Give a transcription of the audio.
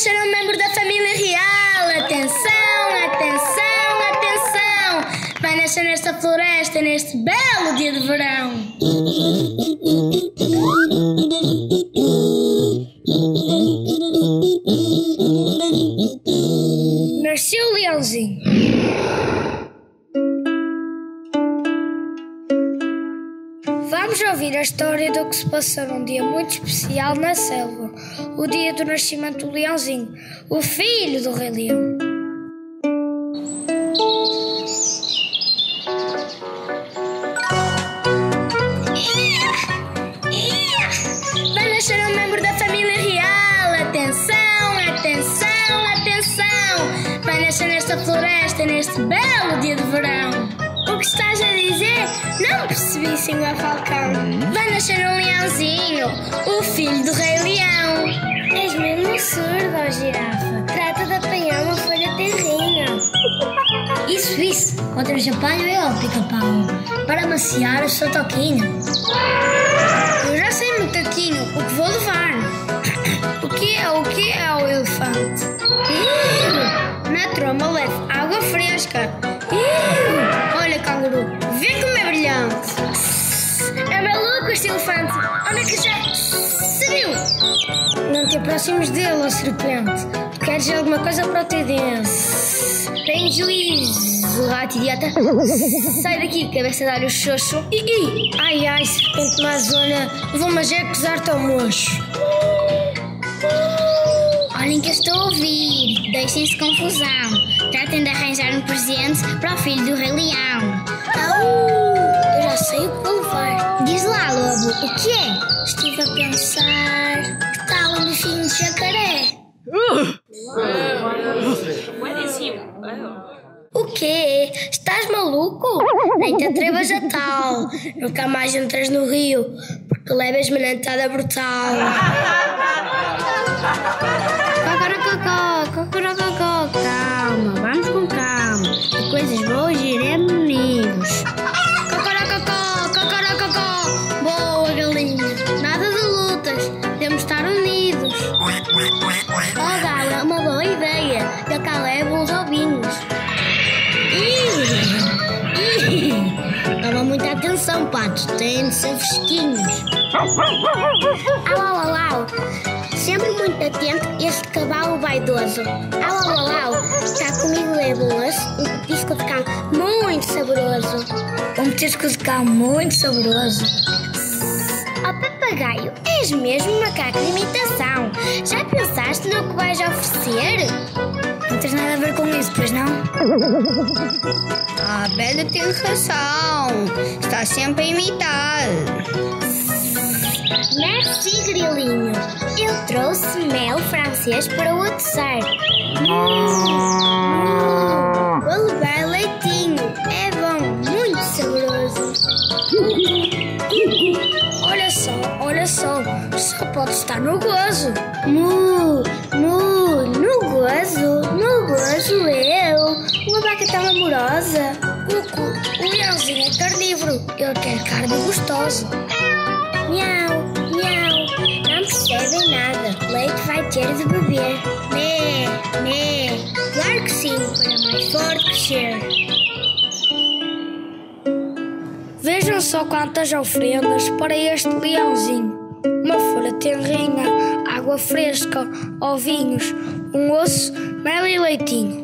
ser um membro da família real. Atenção, atenção, atenção! Vai nascer nesta floresta, neste belo dia de verão. Nasceu o leãozinho. Vamos ouvir a história do que se passou num dia muito especial na selva, o dia do nascimento do leãozinho, o filho do rei leão. Vai nascer um membro da família real. Atenção, atenção, atenção. Vai nascer nesta floresta, neste belo dia de verão. O que estás a dizer? Não percebi, senhor Falcão. Vai nascer um leãozinho, o filho do rei leão. És mesmo surdo, ó girafa. Trata de apanhar uma folha terrinha. Isso, isso. Outra vez apanho eu, pica-pau. Para maciar a sua toquinha. Eu já sei, macaquinho, o que vou levar. O que é, o que é o elefante? Na tromba leve água fresca. Olha, vê como é brilhante. É maluco este elefante. Onde é que já se viu? Não te aproximes dele, ó serpente. Queres alguma coisa para o teu dente. Tem juízo, rato idiota. Sai daqui, cabeça de alho xoxo. Ai, ai, serpente mazona. Vou mas é acusar-te ao mocho. Olhem que eu estou a ouvir. Deixem-se confusão. Tratem de arranjar um presente para o filho do Rei Leão. Au! Eu já sei o que vou levar. Diz lá, lobo, o que é? Estive a pensar. Que tal um bichinho de jacaré? O quê? Estás maluco? Nem te atrevas a tal. Nunca mais entras no rio, porque levas uma nantada brutal. coisas boas iremos unidos. Cocorococó, cocorococó. Boa, galinha. Nada de lutas. Temos de estar unidos. Oh, galo, é uma boa ideia. Eu cá levo uns ovinhos. Toma muita atenção, patos. Têm de ser fresquinhos. Au, au, au, au. Sempre muito atento este cavalo vaidoso. Au, au, au, au. Está comigo lebulas, um petisco de cão muito saboroso. Um petisco de cão muito saboroso. Ó papagaio, és mesmo um macaco de imitação. Já pensaste no que vais oferecer? Não tens nada a ver com isso, pois não? A velha tem razão. Está sempre a imitar. Eu trouxe mel francês para o adoçar. Vou levar leitinho. É bom, muito saboroso. Olha só, olha só. Só pode estar no gozo. Mu, mu, no gozo, no gozo eu. Uma vaca tão amorosa. Cuco, o leãozinho é carnívoro. Ele quer carne gostosa. Miau. Para mais forte. Vejam só quantas ofrendas para este leãozinho. Uma folha tenrinha, água fresca, ovinhos, um osso, mel e leitinho.